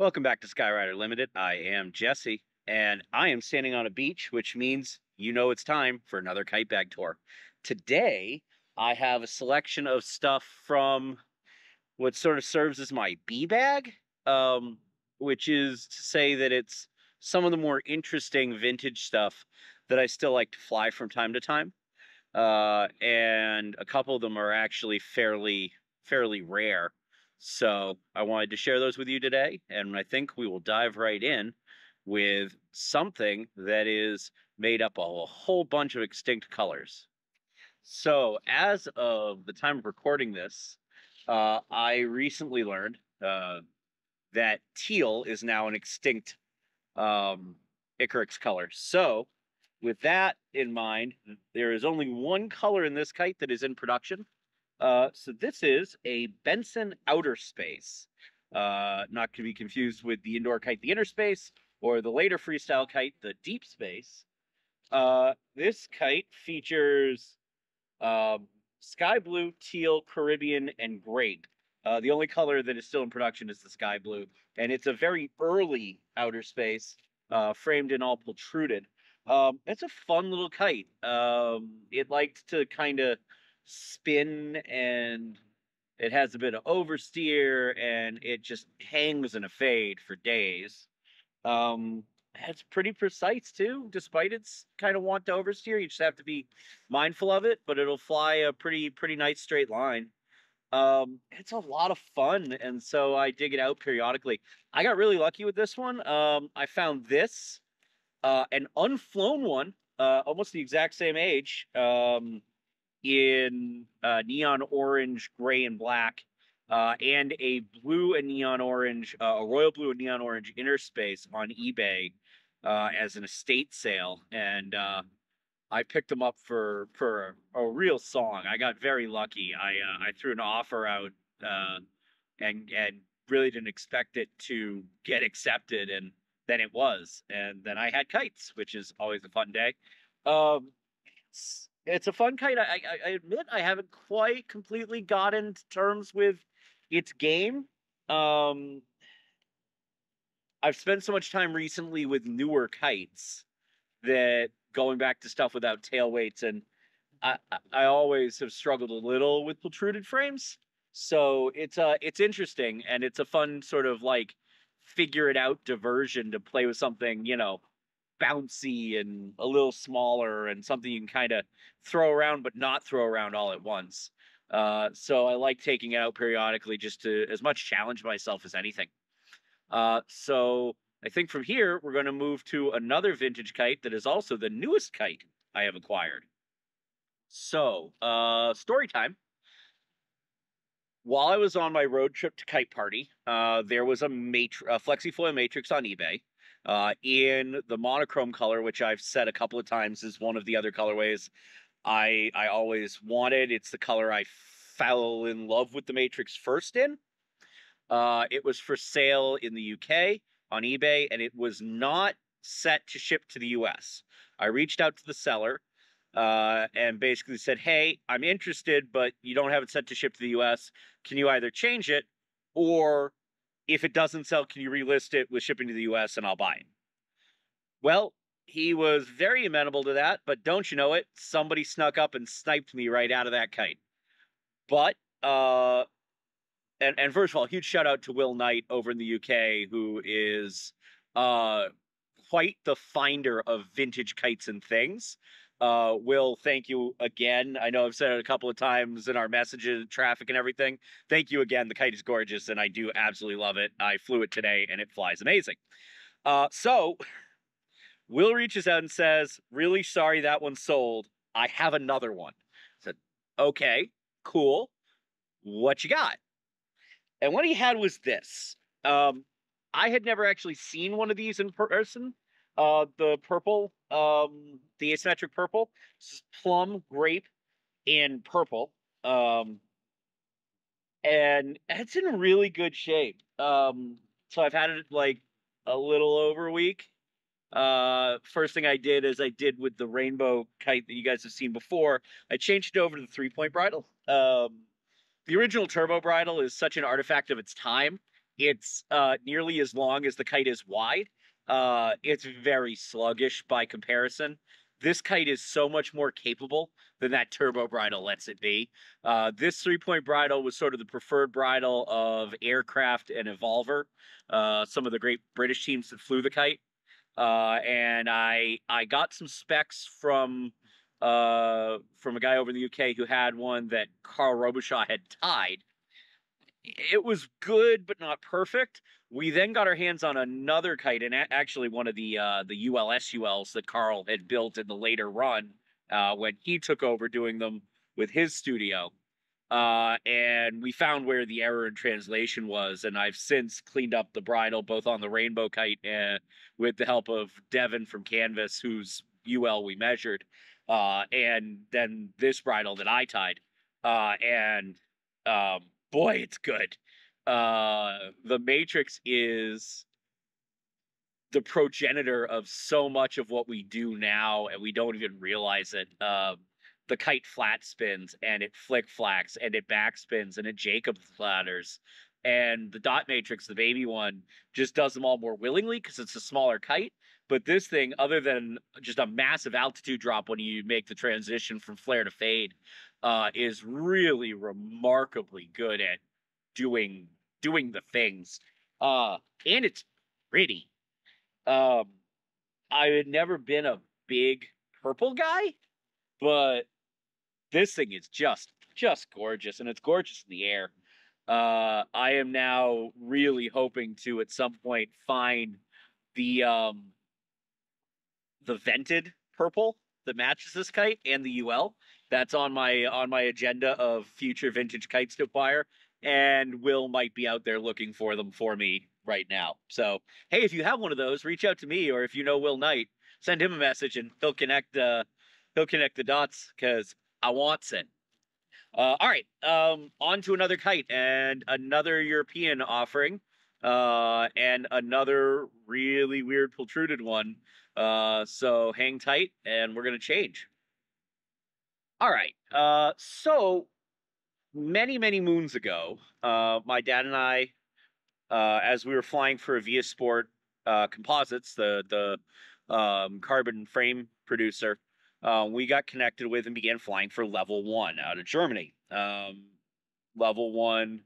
Welcome back to Sky Rider Limited. I am Jesse, and I am standing on a beach, which means you know it's time for another kite bag tour. Today, I have a selection of stuff from what sort of serves as my B bag, um, which is to say that it's some of the more interesting vintage stuff that I still like to fly from time to time. Uh, and a couple of them are actually fairly fairly rare. So I wanted to share those with you today, and I think we will dive right in with something that is made up of a whole bunch of extinct colors. So as of the time of recording this, uh, I recently learned uh, that teal is now an extinct um, Icarex color. So with that in mind, there is only one color in this kite that is in production, uh, so this is a Benson Outerspace, uh, not to be confused with the indoor kite, the Inner Space, or the later freestyle kite, the Deep Space. Uh, this kite features um, sky blue, teal, Caribbean, and grape. Uh, the only color that is still in production is the sky blue, and it's a very early outer space, uh, framed and all pultruded. Um, it's a fun little kite. Um, it likes to kind of spin and it has a bit of oversteer and it just hangs in a fade for days. Um, it's pretty precise too, despite its kind of want to oversteer. You just have to be mindful of it, but it'll fly a pretty pretty nice straight line. Um, it's a lot of fun, and so I dig it out periodically. I got really lucky with this one. Um, I found this, uh, an unflown one, uh, almost the exact same age. Um, in uh, neon orange, gray, and black, uh, and a blue and neon orange, uh, a royal blue and neon orange inner space on eBay uh, as an estate sale, and uh, I picked them up for for a, a, real song. I got very lucky. I uh, I threw an offer out and and really didn't expect it to get accepted, and then it was, and then I had kites, which is always a fun day. Um, it's a fun kite. I, I, I admit I haven't quite completely gotten to terms with its game. Um, I've spent so much time recently with newer kites that going back to stuff without tail weights, and I, I always have struggled a little with pultruded frames. So it's uh it's interesting and it's a fun sort of like figure it out diversion to play with something, you know, bouncy and a little smaller and something you can kind of throw around but not throw around all at once. Uh, so I like taking it out periodically just to as much challenge myself as anything. Uh, so I think from here we're going to move to another vintage kite that is also the newest kite I have acquired. So uh, story time. While I was on my road trip to Kite Party, uh, there was a, matri- a FlexiFoil Matrix on eBay uh, in the monochrome color, which I've said a couple of times is one of the other colorways I I always wanted. It's the color I fell in love with the Matrix first in. Uh, it was for sale in the UK on eBay, and it was not set to ship to the US. I reached out to the seller uh, and basically said, "Hey, I'm interested, but you don't have it set to ship to the US. Can you either change it or if it doesn't sell, can you relist it with shipping to the US and I'll buy it? Well, he was very amenable to that, but don't you know it? Somebody snuck up and sniped me right out of that kite. But uh and and first of all, huge shout out to Will Knight over in the UK, who is uh quite the finder of vintage kites and things. Uh, Will, thank you again. I know I've said it a couple of times in our messages, traffic, and everything. Thank you again. The kite is gorgeous, and I do absolutely love it. I flew it today, and it flies amazing. Uh, so, Will reaches out and says, "Really sorry that one sold. I have another one." I said, "Okay, cool. What you got?" And what he had was this. Um, I had never actually seen one of these in person. Uh, the purple, um, the asymmetric purple, plum, grape, and purple. Um, and it's in really good shape. Um, so I've had it like a little over a week. Uh, first thing I did is I did with the rainbow kite that you guys have seen before. I changed it over to the three point bridle. Um, the original turbo bridle is such an artifact of its time it's uh, nearly as long as the kite is wide. Uh, it's very sluggish by comparison. This kite is so much more capable than that turbo bridle lets it be. Uh, this three point bridle was sort of the preferred bridle of Aircraft and Evolver, uh, some of the great British teams that flew the kite. Uh, and I I got some specs from uh, from a guy over in the UK who had one that Carl Robertshaw had tied. It was good, but not perfect. We then got our hands on another kite, and actually one of the uh, the ULS ULs that Carl had built in the later run uh, when he took over doing them with his studio. Uh, and we found where the error in translation was, and I've since cleaned up the bridle both on the rainbow kite and with the help of Devin from Canvas, whose UL we measured, uh, and then this bridle that I tied. Uh, and um, boy, it's good. Uh, the Matrix is the progenitor of so much of what we do now, and we don't even realize it. Um, the kite flat spins and it flick flacks and it backspins and it Jacob flatters. And the dot matrix, the baby one, just does them all more willingly because it's a smaller kite. But this thing, other than just a massive altitude drop when you make the transition from flare to fade, uh, is really remarkably good at doing doing the things. Uh, and it's pretty. Um, I had never been a big purple guy, but this thing is just just gorgeous, and it's gorgeous in the air. Uh, I am now really hoping to at some point find the um the vented purple that matches this kite and the UL. That's on my on my agenda of future vintage kites to acquire. And Will might be out there looking for them for me right now. So hey, if you have one of those, reach out to me, or if you know Will Knight, send him a message and he'll connect uh he'll connect the dots because I wants it. Uh, all right, um, on to another kite and another European offering, uh, and another really weird pultruded one. Uh, so hang tight, and we're gonna change. All right. Uh, so many many moons ago, uh, my dad and I, uh, as we were flying for Avia Sport uh, Composites, the the um, carbon frame producer, uh, we got connected with and began flying for Level One out of Germany. Um, level One,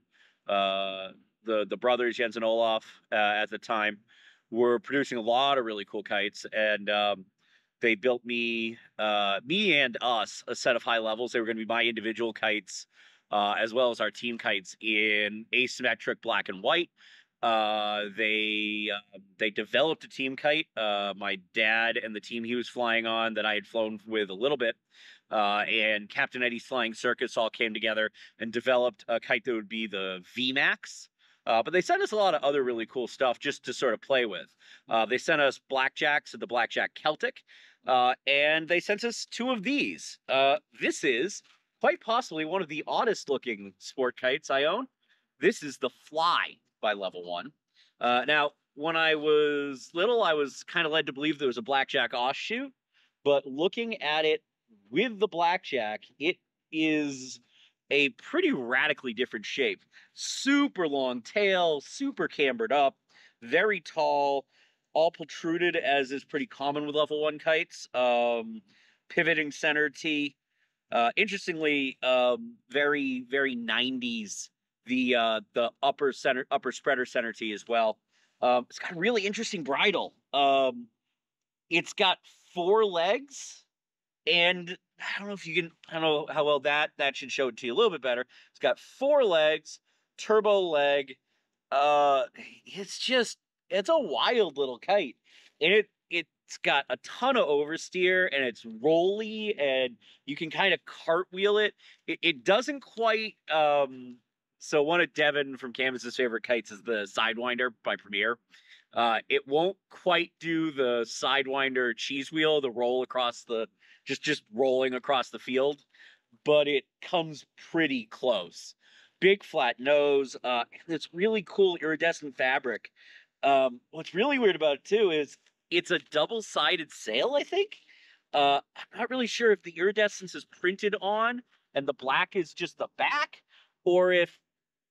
uh, the the brothers Jens and Olaf at the time were producing a lot of really cool kites, and um, they built me, uh, me and us, a set of high levels. They were going to be my individual kites, uh, as well as our team kites in asymmetric black and white. Uh, they uh, they developed a team kite. Uh, my dad and the team he was flying on that I had flown with a little bit, uh, and Captain Eddie's Flying Circus all came together and developed a kite that would be the VMAX. Uh, but they sent us a lot of other really cool stuff just to sort of play with. Uh, they sent us blackjacks at the Blackjack Celtic, and they sent us two of these. this is quite possibly one of the oddest looking sport kites I own. This is the Fly by level one. Uh, now, when I was little, I was kind of led to believe there was a blackjack offshoot, but looking at it with the blackjack, it is a pretty radically different shape. Super long tail, super cambered up, very tall, all pultruded as is pretty common with level one kites. Um, pivoting center T. Uh, interestingly, um, very very 90s the uh, the upper center upper spreader center T as well. Um, it's got a really interesting bridle. Um, it's got four legs, and I don't know if you can. I don't know how well that that should show it to you a little bit better. It's got four legs, turbo leg. Uh, it's just it's a wild little kite, and it it's got a ton of oversteer and it's rolly and you can kind of cartwheel it. It, it doesn't quite um so one of Devin from Canvas's favorite kites is the Sidewinder by Premier. Uh, it won't quite do the Sidewinder cheese wheel, the roll across the just just rolling across the field, but it comes pretty close. Big flat nose. Uh, it's really cool iridescent fabric. Um, what's really weird about it too is it's a double-sided sail. I think. Uh, I'm not really sure if the iridescence is printed on and the black is just the back, or if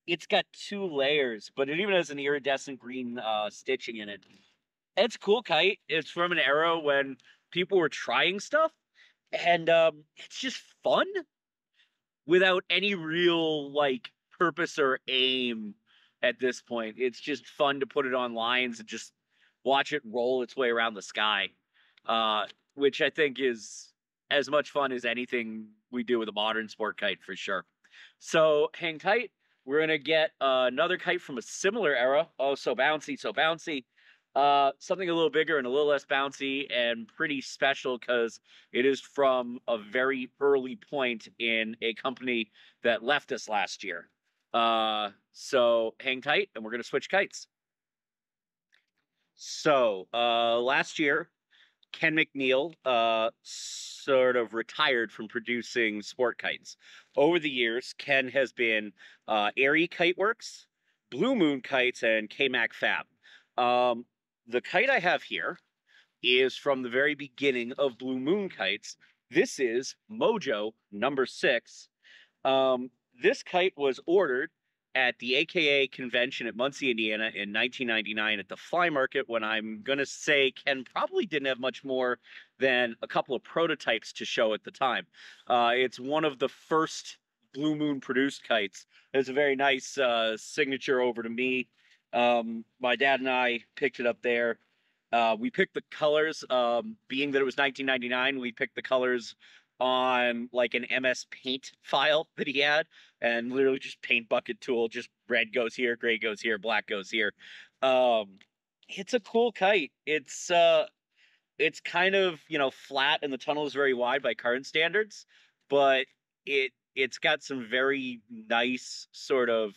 it's got two layers, but it even has an iridescent green uh, stitching in it. It's cool kite. It's from an era when people were trying stuff, and um, it's just fun without any real like purpose or aim at this point. It's just fun to put it on lines and just watch it roll its way around the sky, uh, which I think is as much fun as anything we do with a modern sport kite for sure. So hang tight. We're gonna get uh, another kite from a similar era. Oh, so bouncy, so bouncy. Uh, something a little bigger and a little less bouncy and pretty special because it is from a very early point in a company that left us last year. Uh, so hang tight and we're gonna switch kites. So uh, last year, Ken McNeil uh, sort of retired from producing sport kites. Over the years, Ken has been uh, Airy Kite Works, Blue Moon Kites, and KMAC Fab. Um, the kite I have here is from the very beginning of Blue Moon Kites. This is Mojo number six. Um, this kite was ordered at the AKA convention at Muncie, Indiana in 1999 at the Fly Market when I'm going to say Ken probably didn't have much more than a couple of prototypes to show at the time. Uh, it's one of the first Blue Moon produced kites. It's a very nice uh, signature over to me. Um, my dad and I picked it up there. Uh, we picked the colors, um, being that it was 1999, we picked the colors on like an MS Paint file that he had, and literally just paint bucket tool, just red goes here, gray goes here, black goes here. Um, it's a cool kite. It's uh, it's kind of you know flat, and the tunnel is very wide by current standards, but it it's got some very nice sort of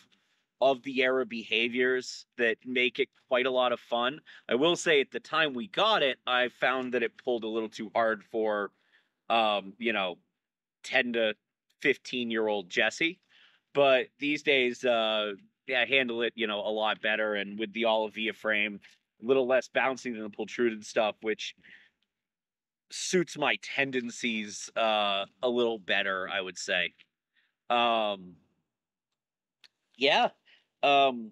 of the era behaviors that make it quite a lot of fun. I will say at the time we got it, I found that it pulled a little too hard for um, you know, 10 to 15 year old Jesse. But these days, uh, yeah, I handle it, you know, a lot better. And with the Avia frame, a little less bouncing than the pultruded stuff, which suits my tendencies uh, a little better, I would say. Um, yeah. Um,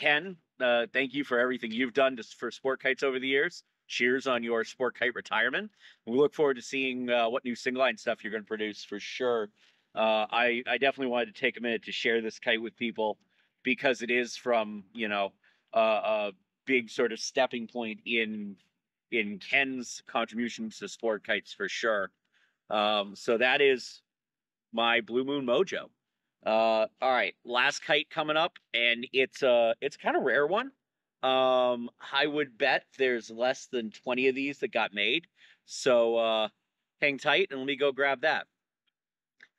Ken, uh, thank you for everything you've done to, for sport kites over the years cheers on your sport kite retirement. We look forward to seeing uh, what new single line stuff you're going to produce for sure. Uh, I I definitely wanted to take a minute to share this kite with people because it is from you know uh, a big sort of stepping point in in Ken's contributions to sport kites for sure. Um, so that is my Blue Moon Mojo. Uh, all right, last kite coming up, and it's a it's kind of rare one. Um, I would bet there's less than 20 of these that got made. So uh, hang tight and let me go grab that.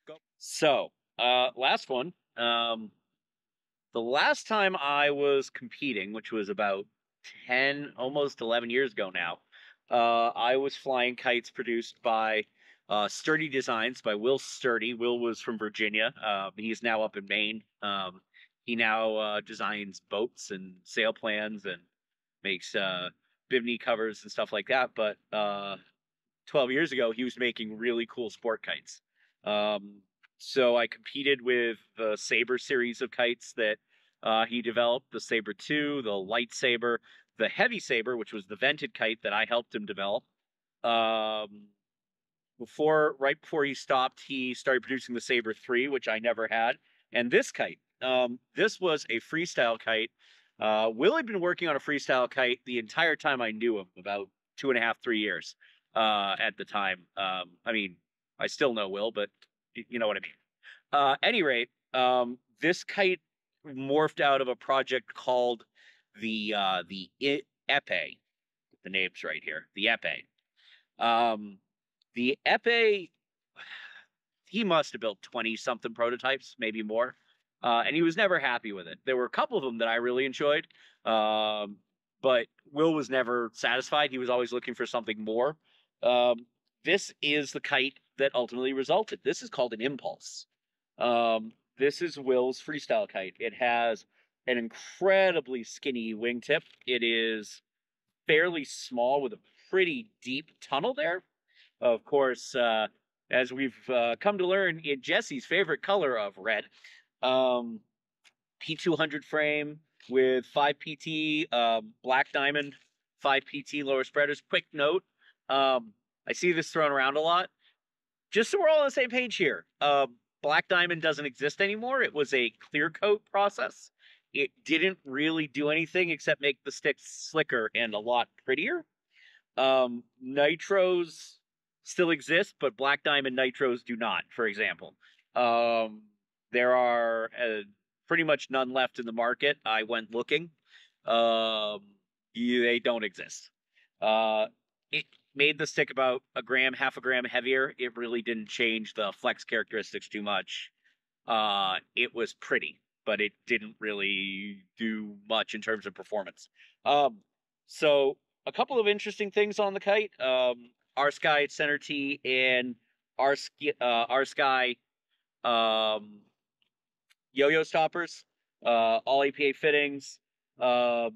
Go. So, uh, last one. Um, the last time I was competing, which was about 10, almost 11 years ago now, uh, I was flying kites produced by uh, Sturdy Designs by Will Sturdy. Will was from Virginia. Uh, he's now up in Maine. Um, he now uh, designs boats and sail plans and makes uh, bimini covers and stuff like that. But uh, 12 years ago, he was making really cool sport kites. Um, so I competed with the Saber series of kites that uh, he developed the Saber 2, the Lightsaber, the Heavy Saber, which was the vented kite that I helped him develop. Um, before, right before he stopped, he started producing the Saber 3, which I never had. And this kite, um, this was a freestyle kite. Uh, Will had been working on a freestyle kite the entire time I knew him, about two and a half, three years uh, at the time. Um, I mean, I still know Will, but you know what I mean. Uh, any rate, um, this kite morphed out of a project called the uh, the Epee. The name's right here. The Epee. Um, the Epee. He must have built twenty something prototypes, maybe more uh, and he was never happy with it. There were a couple of them that I really enjoyed, um, but Will was never satisfied. He was always looking for something more. Um, this is the kite that ultimately resulted. This is called an impulse. Um, this is Will's freestyle kite. It has an incredibly skinny wingtip. It is fairly small with a pretty deep tunnel there. Of course, uh, as we've uh, come to learn in Jesse's favorite color of red, um, P200 frame with 5 PT, um, black diamond, 5 PT lower spreaders. Quick note um, I see this thrown around a lot. Just so we're all on the same page here, uh, black diamond doesn't exist anymore. It was a clear coat process. It didn't really do anything except make the sticks slicker and a lot prettier. Um, nitros still exist, but black diamond nitros do not, for example. Um, there are uh, pretty much none left in the market. I went looking. Um, they don't exist. Uh, it made the stick about a gram, half a gram heavier. It really didn't change the flex characteristics too much. Uh, it was pretty, but it didn't really do much in terms of performance. Um, so a couple of interesting things on the kite. Um, R Sky center T and R uh, R Sky um, yo-yo stoppers, uh, all APA fittings. Um,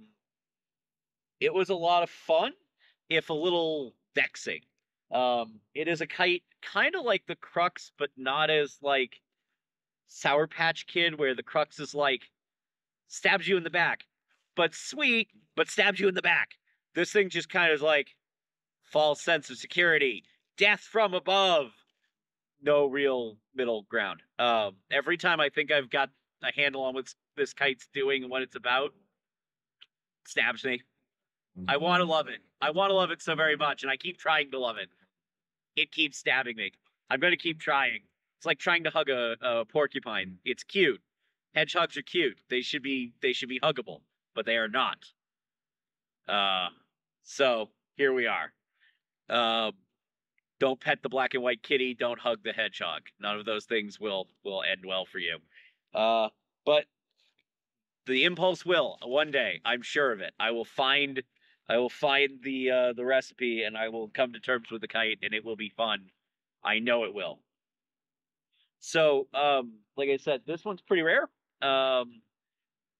it was a lot of fun, if a little vexing. Um, it is a kite kind of like the Crux, but not as like Sour Patch Kid, where the Crux is like stabs you in the back, but sweet, but stabs you in the back. This thing just kind of is like false sense of security, death from above, no real middle ground. Um, every time I think I've got a handle on what this kite's doing and what it's about, stabs me. I want to love it. I want to love it so very much, and I keep trying to love it. It keeps stabbing me. I'm going to keep trying. It's like trying to hug a, a porcupine. It's cute. Hedgehogs are cute. They should be they should be huggable, but they are not. Uh, so here we are. Uh, don't pet the black and white kitty. Don't hug the hedgehog. None of those things will will end well for you. Uh, but the impulse will one day. I'm sure of it. I will find I will find the uh, the recipe and I will come to terms with the kite and it will be fun. I know it will. So, um, like I said, this one's pretty rare. Um,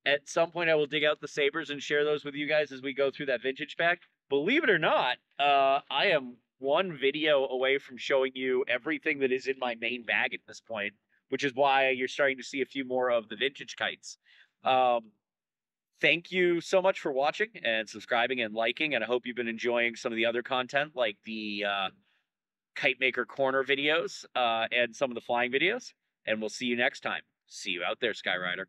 at some point, I will dig out the sabers and share those with you guys as we go through that vintage pack. Believe it or not, uh, I am one video away from showing you everything that is in my main bag at this point, which is why you're starting to see a few more of the vintage kites. Um, thank you so much for watching and subscribing and liking, and I hope you've been enjoying some of the other content like the uh, Kite Maker Corner videos uh, and some of the flying videos. And we'll see you next time. See you out there, Skyrider.